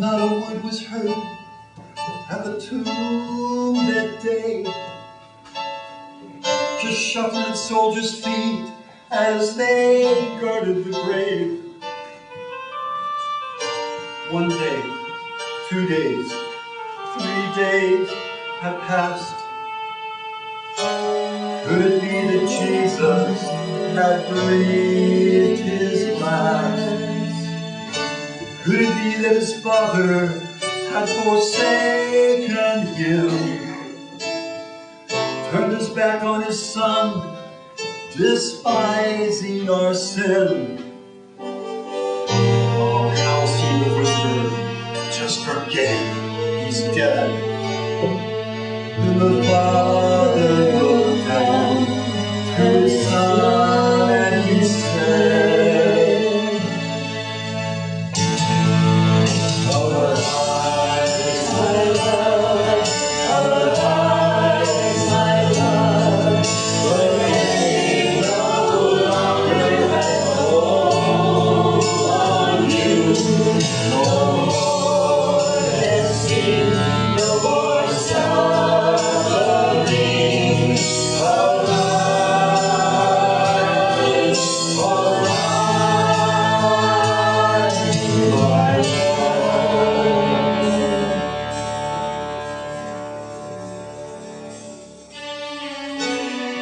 Not a word was heard at the tomb that day. Just shuffling soldiers' feet as they guarded the grave. One day, two days, three days have passed. Could it be that Jesus had breathed Could it be that his father had forsaken him? Turned his back on his son, despising our sin. Oh, how he would whisper, just forget he's dead. And the father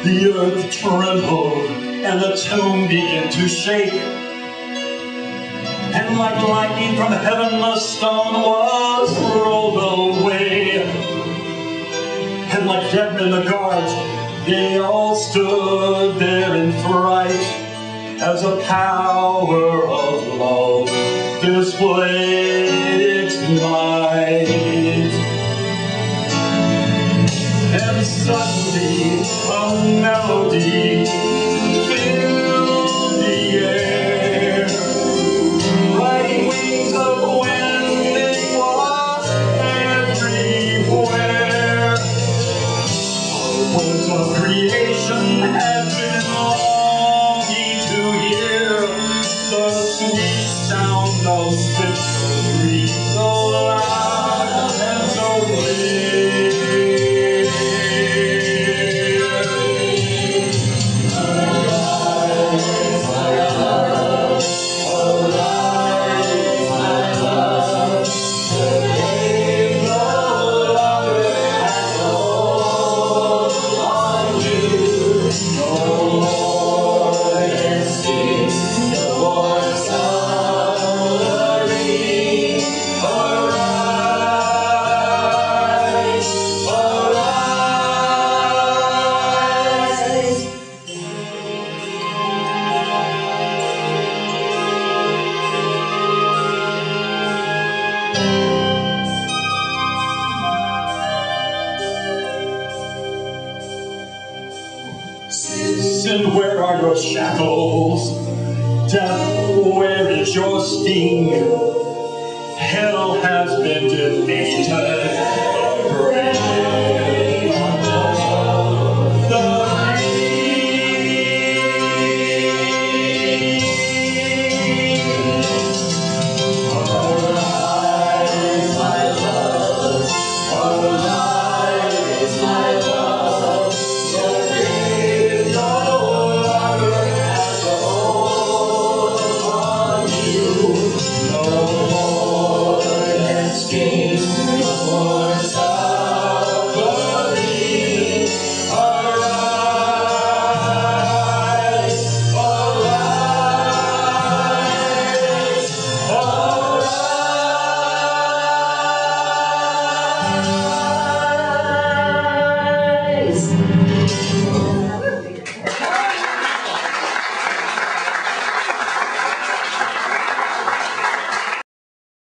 The earth trembled and the tomb began to shake. And like lightning from heaven, the stone was rolled away. And like dead men, the guards, they all stood there in fright as a power of love displayed its might. Your shackles? Death, where is your sting? Hell has been defeated.